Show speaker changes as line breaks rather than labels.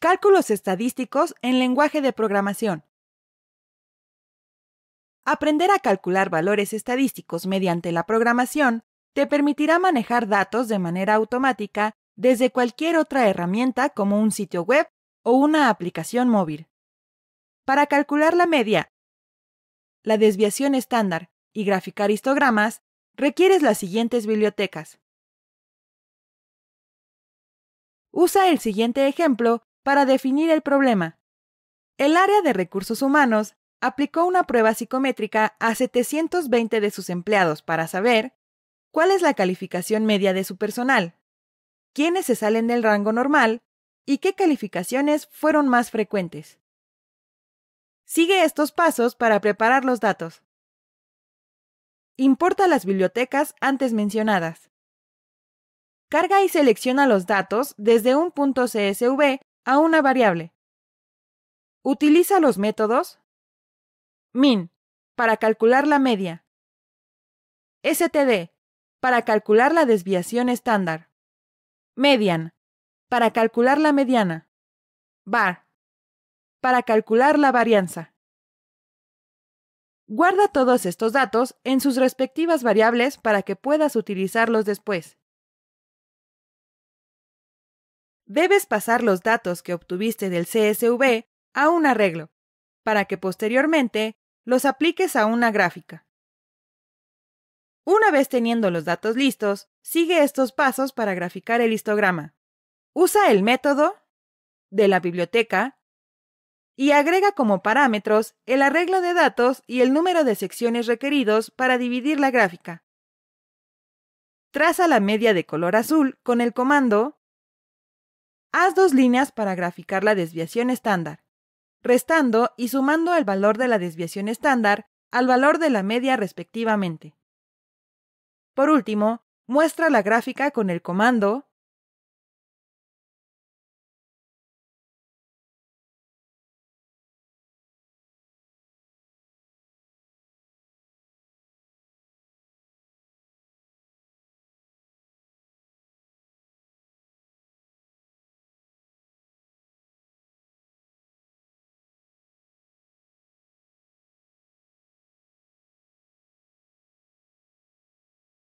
Cálculos estadísticos en lenguaje de programación. Aprender a calcular valores estadísticos mediante la programación te permitirá manejar datos de manera automática desde cualquier otra herramienta como un sitio web o una aplicación móvil. Para calcular la media, la desviación estándar y graficar histogramas, requieres las siguientes bibliotecas. Usa el siguiente ejemplo para definir el problema. El área de recursos humanos aplicó una prueba psicométrica a 720 de sus empleados para saber cuál es la calificación media de su personal, quiénes se salen del rango normal y qué calificaciones fueron más frecuentes. Sigue estos pasos para preparar los datos. Importa las bibliotecas antes mencionadas. Carga y selecciona los datos desde un punto CSV a una variable. Utiliza los métodos min para calcular la media, std para calcular la desviación estándar, median para calcular la mediana, var para calcular la varianza. Guarda todos estos datos en sus respectivas variables para que puedas utilizarlos después. Debes pasar los datos que obtuviste del CSV a un arreglo, para que posteriormente los apliques a una gráfica. Una vez teniendo los datos listos, sigue estos pasos para graficar el histograma. Usa el método de la biblioteca y agrega como parámetros el arreglo de datos y el número de secciones requeridos para dividir la gráfica. Traza la media de color azul con el comando Haz dos líneas para graficar la desviación estándar, restando y sumando el valor de la desviación estándar al valor de la media respectivamente. Por último, muestra la gráfica con el comando